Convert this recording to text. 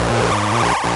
Música